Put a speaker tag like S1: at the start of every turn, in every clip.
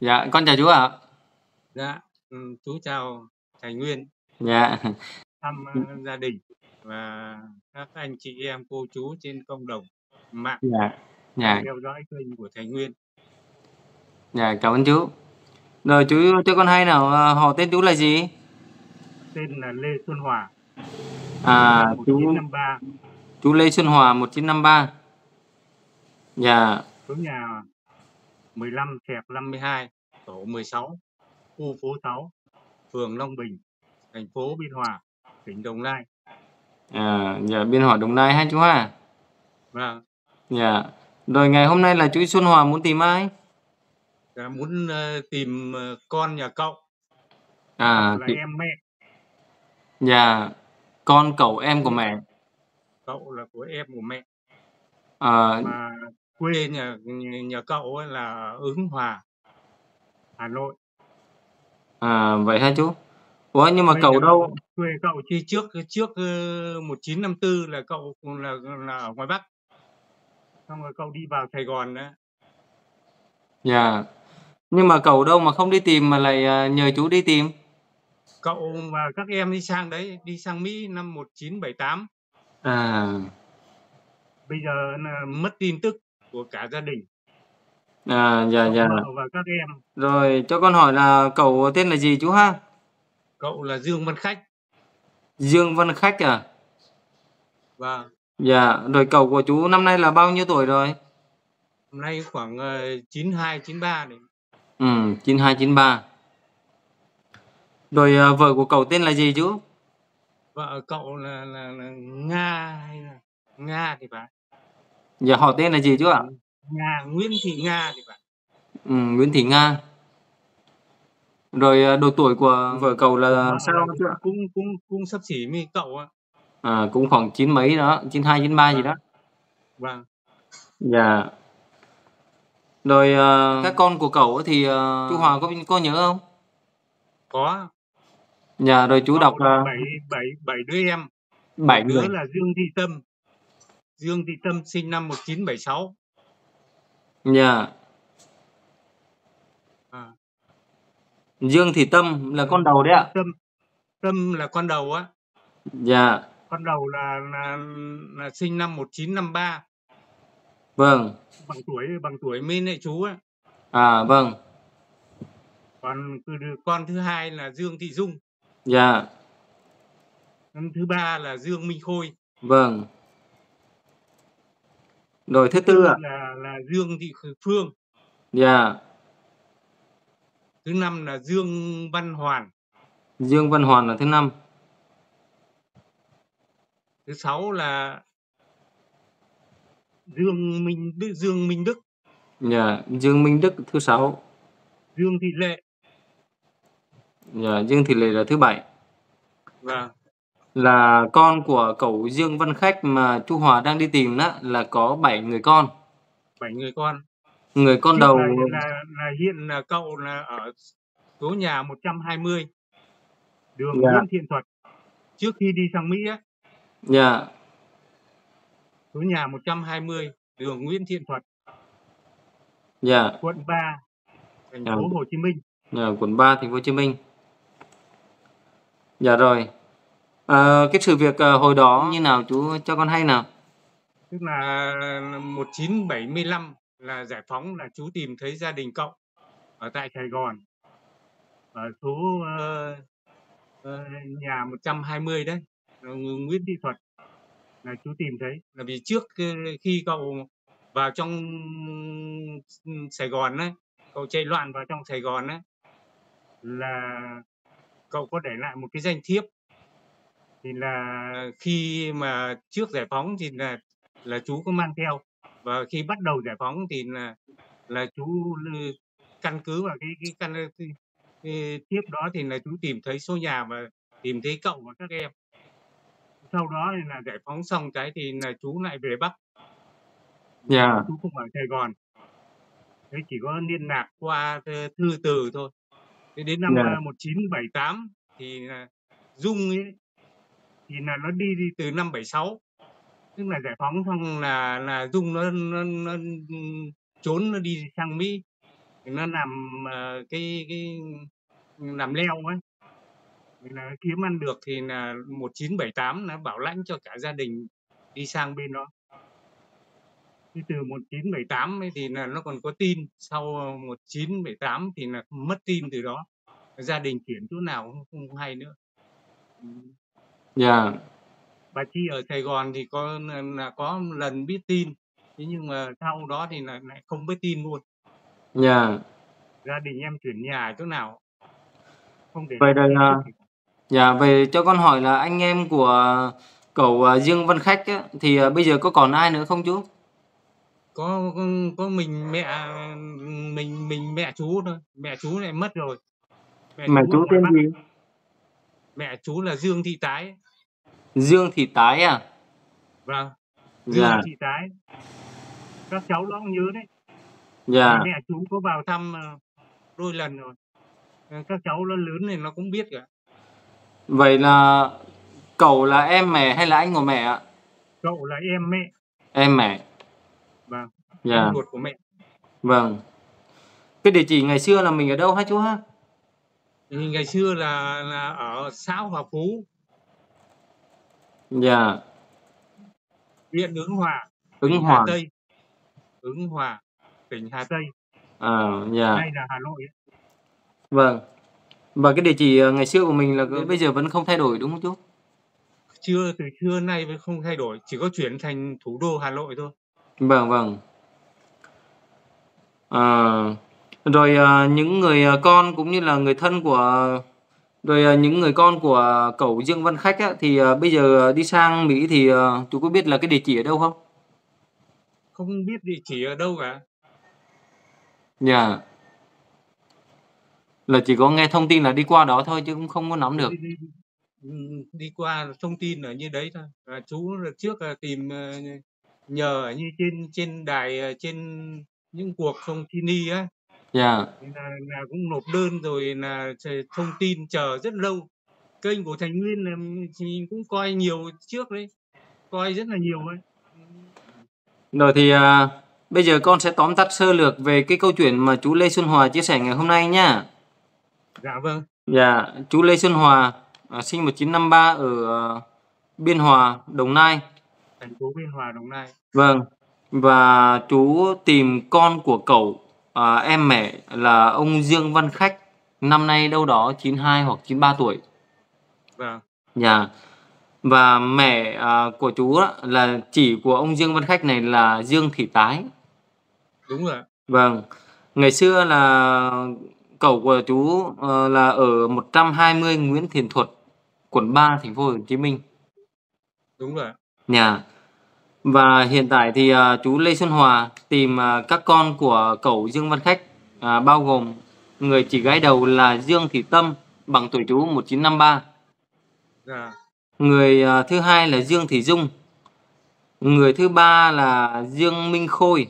S1: Dạ, con chào chú ạ.
S2: Dạ, ừm, chú chào thầy Nguyên.
S1: Dạ.
S2: Thăm, ơ, gia đình và các anh chị em, cô chú trên cộng đồng mạng
S1: Dạ, dạ.
S2: theo dõi kênh của thầy Nguyên.
S1: Dạ, cảm ơn chú. Rồi chú cho con hay nào, ờ, họ tên chú là gì?
S2: Tên là Lê Xuân Hòa.
S1: À, chú
S2: 1953,
S1: chú Lê Xuân Hòa 1953. Dạ,
S2: số nhà 15/52, tổ 16, khu phố 6, phường Long Bình, thành phố Biên Hòa, tỉnh Đồng Nai.
S1: à, dạ, Biên Hòa, Đồng Nai ha chú ha?
S2: Vâng,
S1: Dạ. Rồi ngày hôm nay là chú Xuân Hòa muốn tìm ai?
S2: dạ, muốn, ơ, tìm, ờ, con nhà cậu,
S1: À,
S2: là
S1: thì
S2: em mẹ,
S1: dạ, con cậu em của mẹ.
S2: cậu là của em của mẹ.
S1: Ờ,
S2: Mà quê nhà nhà cậu ấy là Ứng Hòa, Hà Nội.
S1: à, vậy hả chú? Ủa, nhưng mà
S2: Quê
S1: cậu
S2: nhà
S1: đâu?
S2: quê cậu chi trước trước, ơ, 1954 là cậu là là ở ngoài Bắc. Xong rồi cậu đi vào Sài Gòn á.
S1: Dạ. Nhưng mà cậu đâu mà không đi tìm mà lại, à, nhờ chú đi tìm?
S2: Cậu và các em đi sang đấy, đi sang Mỹ năm 1978.
S1: À,
S2: Bây giờ nà mất tin tức của cả gia đình.
S1: à, dạ, dạ.
S2: và các em.
S1: Rồi cho con hỏi là cậu tên là gì chú ha?
S2: Cậu là Dương Văn Khách.
S1: Dương Văn Khách à?
S2: Vâng,
S1: Dạ, rồi cậu của chú năm nay là bao nhiêu tuổi rồi?
S2: năm nay khoảng, ờ, 92, 93 này.
S1: Ừm, 92, 93. Rồi, à, vợ của cậu tên là gì chú?
S2: Vợ cậu là là là Nga hay là Nga thì phải.
S1: Dạ, họ tên là gì chú ạ?
S2: Nga, Nguyễn Thị Nga thì phải.
S1: Ừm, Nguyễn Thị Nga. Rồi, à, độ tuổi của vợ cậu là
S2: Vợ
S1: sao chú ạ?
S2: cũng cũng cũng xấp xỉ với cậu á.
S1: À, cũng khoảng chín mấy đó, 92, 93 gì đó.
S2: Vâng.
S1: Dạ. Rồi, à, các con của cậu thì, ờ, chú Hòa có có nhớ không?
S2: Có.
S1: Dạ, rồi chú đọc
S2: Cậu là
S1: là
S2: 7 7 7 đứa em.
S1: 7
S2: Một đứa
S1: người.
S2: là Dương Thị Tâm. Dương Thị Tâm sinh năm 1976.
S1: Dạ.
S2: À.
S1: Dương Thị Tâm là con đầu đấy ạ?
S2: Tâm Tâm là con đầu á.
S1: Dạ.
S2: Con đầu là là là sinh năm 1953.
S1: Vâng.
S2: Bằng tuổi bằng tuổi Min lại chú á.
S1: À, vâng.
S2: Còn con thứ hai là Dương Thị Dung.
S1: Dạ.
S2: Con thứ ba là Dương Minh Khôi.
S1: Vâng. Rồi thứ tư ạ?
S2: là là Dương Thị Phương.
S1: Dạ.
S2: Thứ năm là Dương Văn Hoàn.
S1: Dương Văn Hoàn là thứ năm.
S2: Thứ sáu là Dương Minh Đức Dương Minh Đức.
S1: Dạ, Dương Minh Đức thứ sáu.
S2: Dương Thị Lệ.
S1: Dạ, Dương Thị Lệ là thứ bảy.
S2: Vâng.
S1: Là con của cậu Dương Văn Khách mà chú Hòa đang đi tìm đó là có 7 người con.
S2: 7 người con.
S1: Người con
S2: Trước
S1: đầu
S2: là là là hiện là cậu là ở số nhà 120, đường
S1: Dạ.
S2: Nguyễn Thiện Thuật. Trước khi đi sang Mỹ á,
S1: Dạ.
S2: số nhà 120, đường Nguyễn Thiện Thuật,
S1: Dạ.
S2: quận 3, thành
S1: Dạ.
S2: phố Hồ Chí Minh.
S1: Dạ, quận 3 thành phố Hồ Chí Minh. Dạ rồi. Ờ, cái sự việc ờ, hồi đó như nào chú cho con hay nào?
S2: Tức là ờ, 1975 là giải phóng là chú tìm thấy gia đình cậu ở tại Sài Gòn. Ở số ờ, ờ, nhà 120 đấy, ờ, Nguyễn Thị Thuật là chú tìm thấy. Là vì trước ờ, khi cậu vào trong Sài Gòn ấy, cậu chạy loạn vào trong Sài Gòn ấy, là cậu có để lại một cái danh thiếp. Thì là khi mà trước giải phóng thì là là chú có mang theo và khi bắt đầu giải phóng thì là là chú căn cứ vào cái cái căn cái, cái thiếp đó thì là chú tìm thấy số nhà và tìm thấy cậu và các em. Sau đó thì là giải phóng xong cái thì là chú lại về Bắc.
S1: Dạ.
S2: Chú không ở Sài Gòn. Thế chỉ có liên lạc qua th thư từ thôi. Thế đến năm,
S1: Dạ.
S2: a, 1978 thì là Dung ấy, thì là nó đi đi từ năm 76. Tức là giải phóng xong là là Dung nó nó nó, ừ, trốn nó đi sang Mỹ. nó làm uh, cái cái làm leo ấy. Thì là kiếm ăn được thì là 1978 nó bảo lãnh cho cả gia đình đi sang bên đó. Thì từ 1978 ấy thì là nó còn có tin. Sau 1978 thì là mất tin từ đó. Gia đình chuyển chỗ nào cũng không hay nữa. Ừ.
S1: Dạ.
S2: bà Chi ở Sài Gòn thì có là có lần biết tin thế nhưng mà sau đó thì là lại không biết tin luôn
S1: Dạ.
S2: gia đình em chuyển nhà chỗ nào không để
S1: Vậy
S2: lại
S1: à,
S2: gì cả.
S1: dạ vậy cho con hỏi là anh em của cậu à, Dương Văn Khách á, thì à, bây giờ có còn ai nữa không chú?
S2: có có có mình mẹ mình mình mẹ chú thôi mẹ chú lại mất rồi mẹ
S1: Mẹ
S2: chú ở
S1: chú
S2: ngoài
S1: tên
S2: Bắc
S1: gì?
S2: mẹ chú là Dương Thị Tái
S1: Dương Thị Tái à?
S2: vâng Dương
S1: Dạ.
S2: Thị Tái các cháu nó cũng nhớ đấy
S1: Dạ.
S2: mẹ chú có vào thăm ờ, đôi lần rồi Ờ, các cháu nó lớn thì nó cũng biết cả
S1: Vậy là cậu là em mẹ hay là anh của mẹ ạ?
S2: cậu là em mẹ
S1: Em mẹ.
S2: vâng
S1: Dạ.
S2: em ruột của mẹ
S1: Vâng. Cái địa chỉ ngày xưa là mình ở đâu hả chú ha?
S2: thì ngày xưa là là ở xã Hòa Phú
S1: Dạ.
S2: huyện Ứng Hòa
S1: Ứng
S2: Hà
S1: Hòa.
S2: Tây Ứng Hòa tỉnh Hà Tây
S1: À, dạ.
S2: nay là Hà Nội ấy.
S1: Vâng. Và cái địa chỉ à, ngày xưa của mình là cái- bây giờ vẫn không thay đổi đúng không chú?
S2: chưa từ xưa nay vẫn không thay đổi chỉ có chuyển thành thủ đô Hà Nội thôi
S1: Vâng vâng. À, rồi à, những người à, con cũng như là người thân của rồi à, những người con của cậu Dương Văn Khách á, thì à, bây giờ đi sang Mỹ thì à, chú có biết là cái địa chỉ ở đâu không?
S2: không biết địa chỉ ở đâu cả
S1: Dạ. Là chỉ có nghe thông tin là đi qua đó thôi chứ cũng không có nắm được.
S2: đi, đi, đi qua thông tin ở như đấy thôi à, chú trước là tìm nhờ như trên trên đài trên những cuộc thông tin đi á
S1: Dạ.
S2: là, là cũng nộp đơn rồi là thông tin chờ rất lâu kênh của Thành Nguyên là thì cũng coi nhiều trước đấy coi rất là nhiều ấy
S1: Rồi thì à, bây giờ con sẽ tóm tắt sơ lược về cái câu chuyện mà chú Lê Xuân Hòa chia sẻ ngày hôm nay nhá.
S2: dạ vâng
S1: Dạ, chú Lê Xuân Hòa à, sinh 1953 ở à, Biên Hòa, Đồng Nai.
S2: thành phố Biên Hòa Đồng Nai
S1: Vâng. Và chú tìm con của cậu à, em mẹ là ông Dương Văn Khách, năm nay đâu đó 92 hoặc 93 tuổi.
S2: vâng
S1: Dạ. Và mẹ à, của chú á, là chỉ của ông Dương Văn Khách này là Dương Thị Tái.
S2: đúng rồi.
S1: Vâng. Ngày xưa là cậu của chú ờ, là ở 120 Nguyễn Thiện Thuật, quận 3, thành phố Hồ Chí Minh.
S2: đúng rồi.
S1: Nhà. Và hiện tại thì à, chú Lê Xuân Hòa tìm à, các con của cậu Dương Văn Khách à, bao gồm người chị gái đầu là Dương Thị Tâm bằng tuổi chú 1953,
S2: dạ.
S1: Người à, thứ hai là Dương Thị Dung, người thứ ba là Dương Minh Khôi,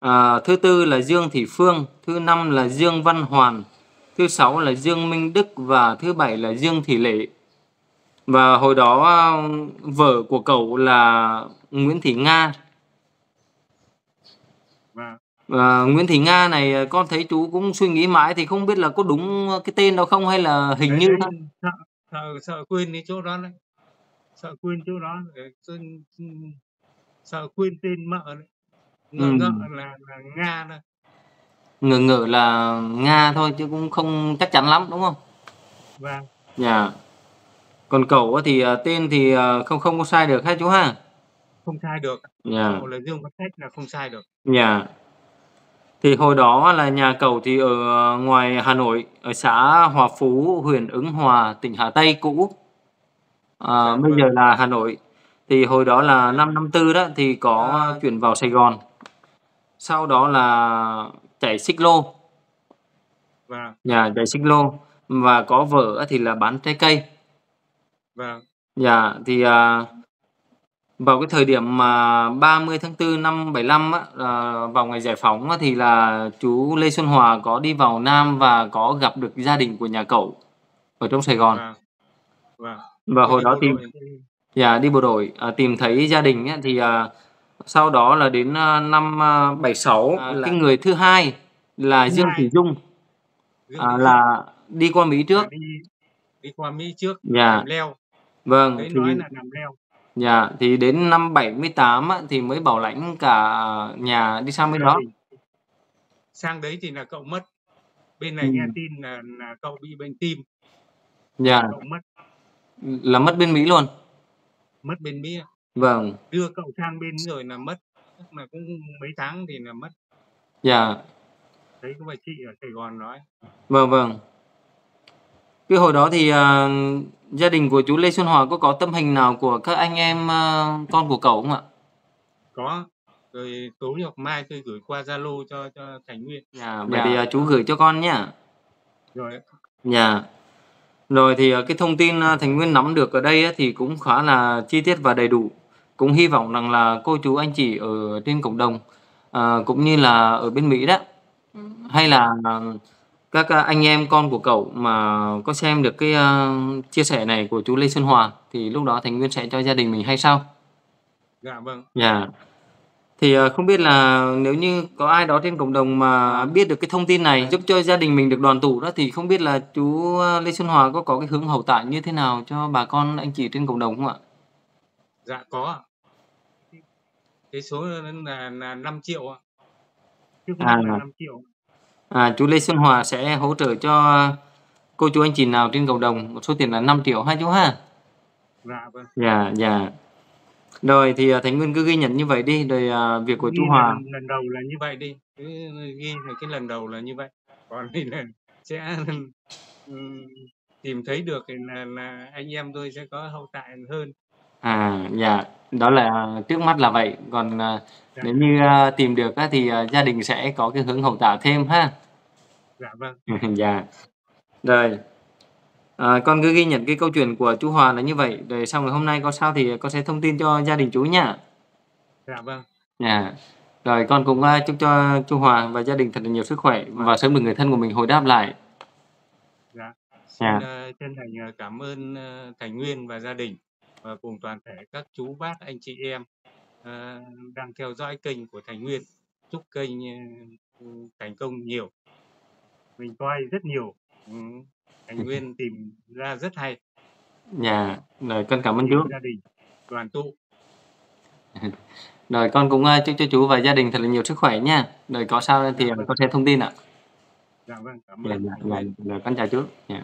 S1: à, thứ tư là Dương Thị Phương, thứ năm là Dương Văn Hoàn, thứ sáu là Dương Minh Đức và thứ bảy là Dương Thị Lệ. Và hồi đó à, vợ của cậu là Nguyễn Thị Nga. Và Nguyễn Thị Nga này à, con thấy chú cũng suy nghĩ mãi thì không biết là có đúng cái tên đó không hay là hình
S2: đấy,
S1: như
S2: đấy,
S1: thôi.
S2: sợ, sợ sợ quên cái chỗ đó đấy sợ quên chỗ đó tôi- sợ quên tên mợ đấy ngợ
S1: Ừ.
S2: ngợ là, là nga thôi
S1: Ngờ ngờ là Nga thôi chứ cũng không chắc chắn lắm đúng không?
S2: vâng
S1: Dạ. Còn cậu thì à, tên thì à, không không có sai được ha chú ha.
S2: không sai được
S1: Dạ.
S2: cậu là dương văn khách là không sai được
S1: Dạ. Thì hồi đó là nhà cậu thì ở ngoài Hà Nội, ở xã Hòa Phú, huyện Ứng Hòa, tỉnh Hà Tây cũ. À,
S2: Dạ,
S1: bây
S2: vâng.
S1: giờ là Hà Nội. Thì hồi đó là năm năm tư đó thì có chuyển vào Sài Gòn. Sau đó là chạy xích lô,
S2: vâng
S1: nhà chạy xích lô và có vợ á thì là bán trái cây.
S2: Vâng.
S1: Dạ thì à, vào cái thời điểm mà 30 tháng 4 năm 75 á, à, vào ngày giải phóng á, thì là chú Lê Xuân Hòa có đi vào Nam và có gặp được gia đình của nhà cậu ở trong Sài Gòn.
S2: vâng. Vâng.
S1: Và hồi
S2: đi
S1: đó
S2: bộ
S1: tìm
S2: đội, tôi-
S1: dạ đi bộ đội à, tìm thấy gia đình á, thì à, sau đó là đến à, năm à, 76 à, cái người thứ hai là
S2: Thứ
S1: Dương
S2: hai.
S1: Thị Dung,
S2: Dương
S1: à,
S2: Thị Dung.
S1: là đi qua Mỹ
S2: là
S1: trước.
S2: đi đi qua Mỹ trước
S1: Dạ,
S2: làm leo,
S1: vâng,
S2: đấy
S1: thì
S2: nói là làm leo.
S1: dạ, thì đến năm 78 á, thì mới bảo lãnh cả nhà đi sang bên
S2: Gia
S1: đó.
S2: đình. Sang đấy thì là cậu mất. Bên này nghe
S1: Ừm.
S2: tin là là cậu bị bệnh tim,
S1: Dạ,
S2: cậu mất
S1: là mất bên Mỹ luôn.
S2: mất bên Mỹ.
S1: Vâng,
S2: Đưa cậu sang bên rồi là mất, chắc là cũng mấy tháng thì là mất.
S1: dạ,
S2: Thấy có bà chị ở Sài Gòn nói.
S1: vâng, vâng. Cái hồi đó thì, à, gia đình của chú Lê Xuân Hòa có có tấm hình nào của các anh em, a, con của cậu không ạ?
S2: Có, rồi tối hoặc mai tôi gửi qua Zalo cho cho Thành Nguyên.
S1: Dạ, vậy thì, à, chú gửi cho con nhá.
S2: Rồi
S1: Dạ. Rồi thì, cái thông tin, Thành Nguyên nắm được ở đây á, thì cũng khá là chi tiết và đầy đủ. Cũng hy vọng rằng là cô chú anh chị ở trên cộng đồng, à, cũng như là ở bên Mỹ đó, hay là các, a, anh em con của cậu mà có xem được cái, a, chia sẻ này của chú Lê Xuân Hòa, thì lúc đó Thành Nguyên sẽ cho gia đình mình hay sau.
S2: Dạ vâng.
S1: Dạ. Thì, ờ, không biết là nếu như có ai đó trên cộng đồng mà biết được cái thông tin này, giúp cho gia đình mình được đoàn tụ đó, thì không biết là chú, Lê Xuân Hòa có có cái hướng hậu tạ như thế nào cho bà con anh chị trên cộng đồng không ạ?
S2: Dạ có ạ. Cái số là là 5 triệu ạ. Mắt
S1: À.
S2: là 5 triệu.
S1: À, chú Lê Xuân Hòa sẽ hỗ trợ cho cô chú anh chị nào trên cộng đồng một số tiền là 5 triệu ha chú ha?
S2: Dạ vâng.
S1: Dạ, dạ. Rồi thì, à, Thành Nguyên cứ ghi nhận như vậy đi, rồi, à, việc của chú Hòa
S2: lần lần đầu là như vậy đi, cứ ghi là cái lần đầu là như vậy. Còn thì là sẽ, ừm, tìm thấy được là là anh em tôi sẽ có hậu tạ hơn.
S1: À, dạ, đó là trước mắt là vậy, còn, à,
S2: Dạ.
S1: nếu như, a, tìm được á thì, à, gia đình sẽ có cái hướng hậu tạ thêm ha.
S2: Dạ vâng.
S1: Dạ. Rồi. À, con cứ ghi nhận cái câu chuyện của chú Hòa là như vậy, rồi xong rồi hôm nay có sao thì con sẽ thông tin cho gia đình chú nhá.
S2: Dạ vâng.
S1: Dạ. Rồi con cũng, a, chúc cho chú Hòa và gia đình thật là nhiều sức khỏe và sớm được người thân của mình hồi đáp lại.
S2: Dạ. Xin,
S1: Dạ.
S2: chân thành, ờ, cảm ơn, ơ, Thành Nguyên và gia đình và cùng toàn thể các chú bác, anh chị em, ờ, đang theo dõi kênh của Thành Nguyên. Chúc kênh, ơ, ừm, thành công nhiều. Mình coi rất nhiều, ừm, Thành Nguyên tìm ra rất hay.
S1: Dạ, rồi con cảm ơn chú.
S2: gia đình, đoàn tụ.
S1: Rồi con cũng, a, chúc cho chú và gia đình thật là nhiều sức khỏe nha. Rồi có sao thì,
S2: Dạ vâng.
S1: con sẽ thông tin ạ.
S2: Dạ vâng, cảm
S1: Dạ,
S2: ơn
S1: dạ, dạ,
S2: Nguyên.
S1: rồi con chào chú. Dạ.